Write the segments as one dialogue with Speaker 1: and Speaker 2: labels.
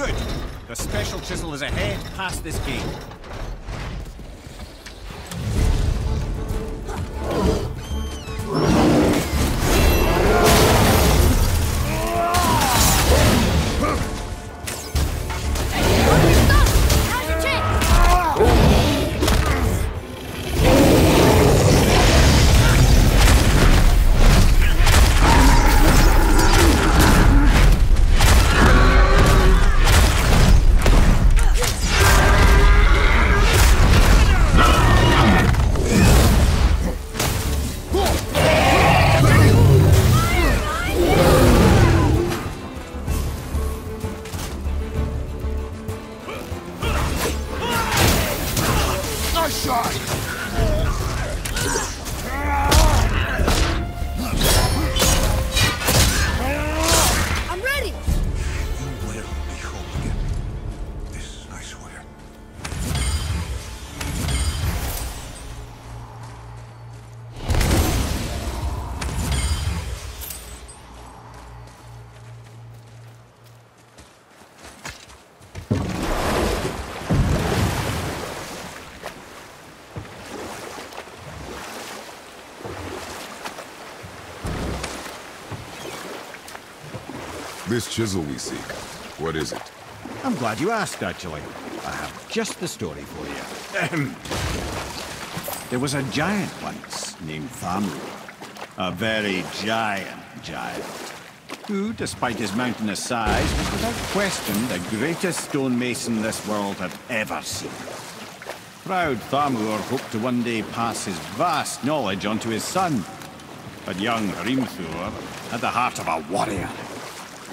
Speaker 1: Good. The special chisel is ahead, past this gate.
Speaker 2: This
Speaker 3: chisel we seek, what is it?
Speaker 1: I'm glad you asked, actually. I have just the story for you. There was a giant once named Thamur. A very giant giant. Who, despite his mountainous size, was without question the greatest stonemason this world had ever seen. Proud Thamur hoped to one day pass his vast knowledge on to his son. But young Hrimthur had the heart of a warrior.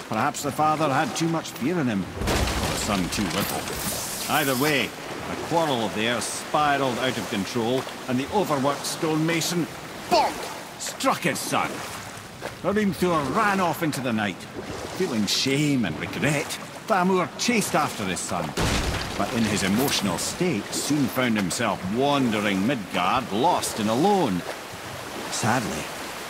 Speaker 1: Perhaps the father had too much fear in him, or the son too little. Either way, a quarrel of theirs spiraled out of control, and the overworked stonemason, bonk, struck his son. Hrimthur ran off into the night. Feeling shame and regret, Thamur chased after his son. But in his emotional state, soon found himself wandering Midgard, lost and alone. Sadly,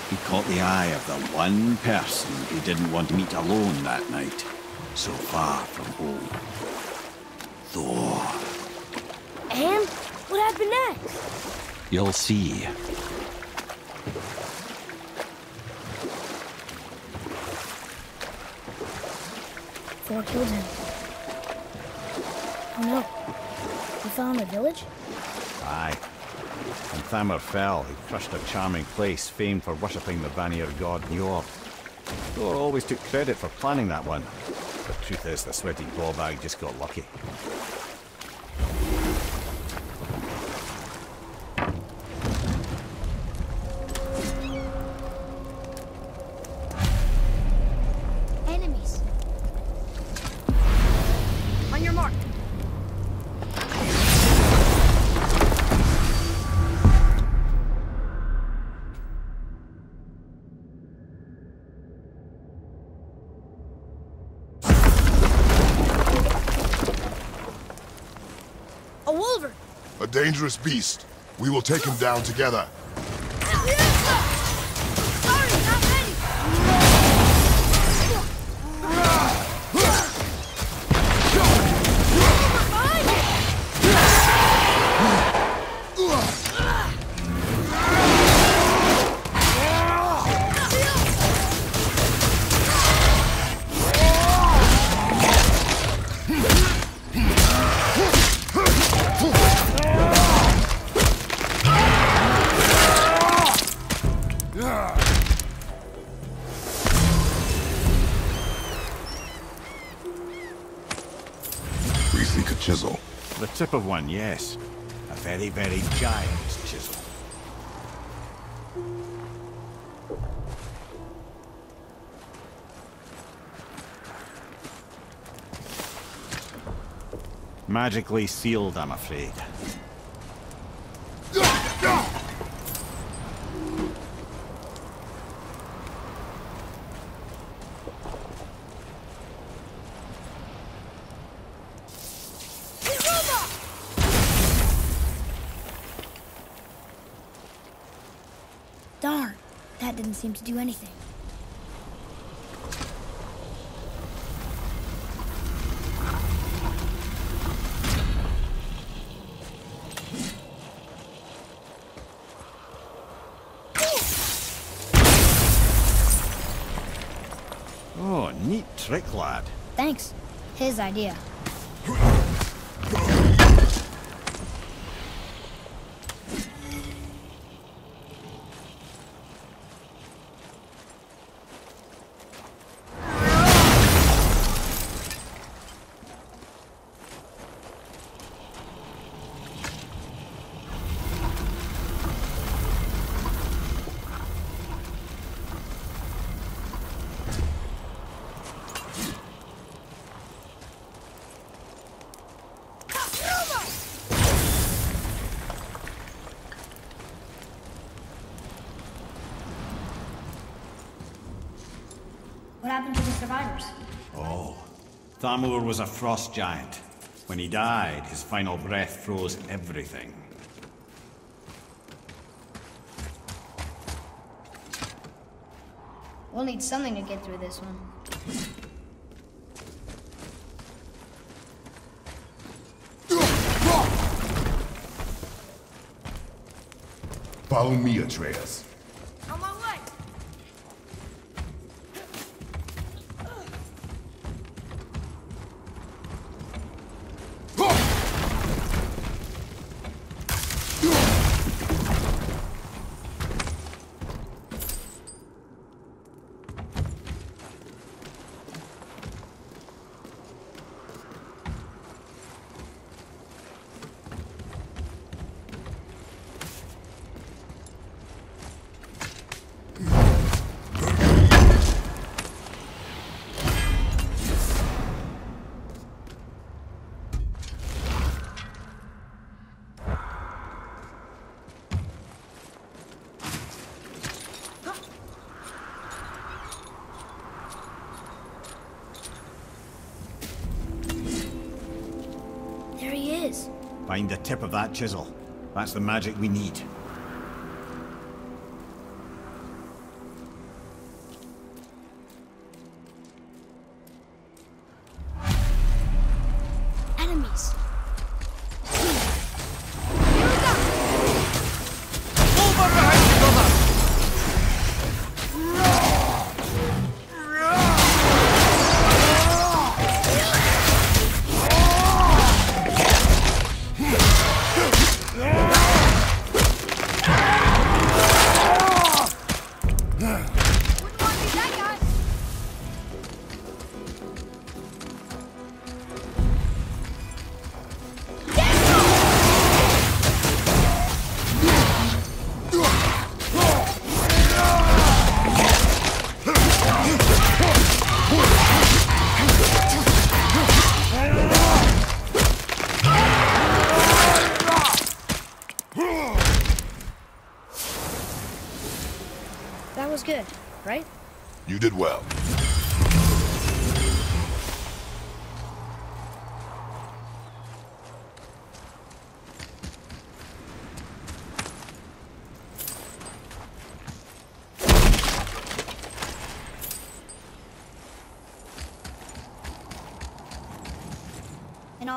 Speaker 1: he caught the eye of the one person he didn't want to meet alone that night, so far from home. Thor.
Speaker 4: And what happened next?
Speaker 5: You'll see.
Speaker 4: Thor killed him. Oh no. We found the village?
Speaker 1: Aye. When Thamur fell, he crushed a charming place famed for worshipping the Vanir god Njord. Thor always took credit for planning that one. The truth is, the sweaty ballbag just got lucky.
Speaker 4: Enemies. On your mark.
Speaker 2: Dangerous beast. We will take him down together. A chisel.
Speaker 1: The tip of one, yes. A very, very giant chisel. Magically sealed, I'm afraid.
Speaker 4: didn't seem to do anything.
Speaker 1: Oh, neat trick, lad.
Speaker 4: Thanks. His idea.
Speaker 5: Survivors?
Speaker 1: Oh, Thamur was a frost giant. When he died, his final breath froze everything.
Speaker 5: We'll need something to get through this one.
Speaker 3: Follow me, Atreus.
Speaker 1: Find the tip of that chisel. That's the magic we need.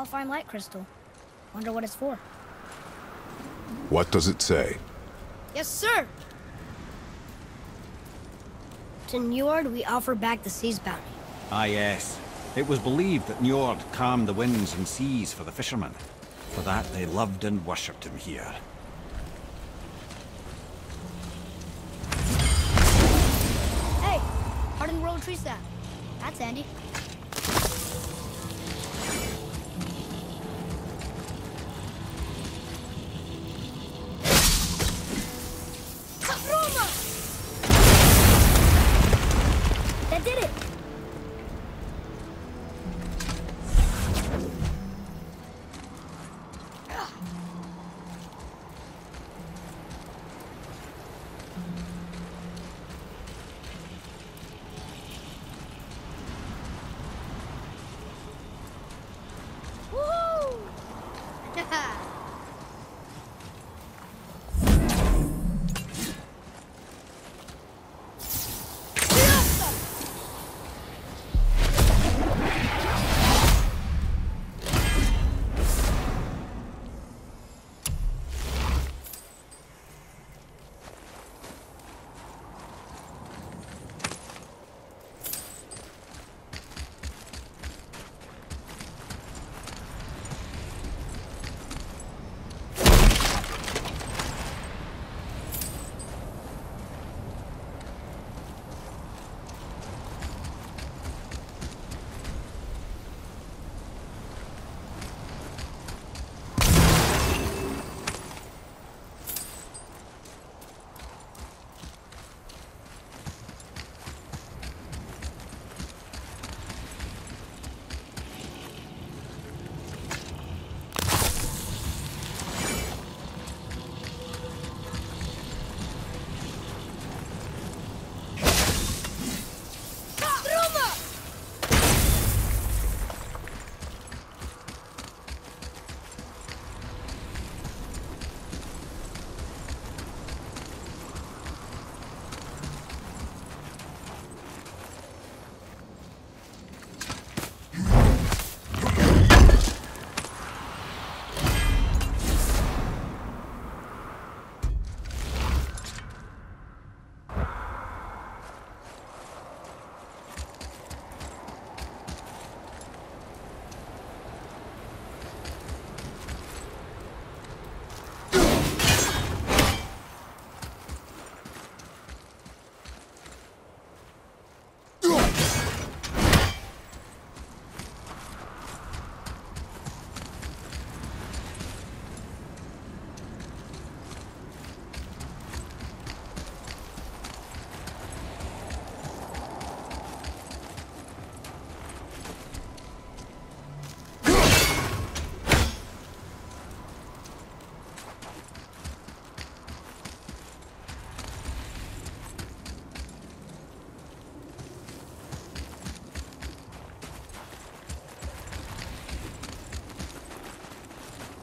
Speaker 4: An Alfheim light crystal. Wonder what it's for.
Speaker 3: What does it say?
Speaker 4: Yes, sir! To Njord, we offer back the sea's bounty.
Speaker 1: Ah, yes. It was believed that Njord calmed the winds and seas for the fishermen. For that, they loved and worshipped him here.
Speaker 4: Hey! Hardened World Tree Staff. That's handy.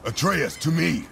Speaker 3: Atreus, to me!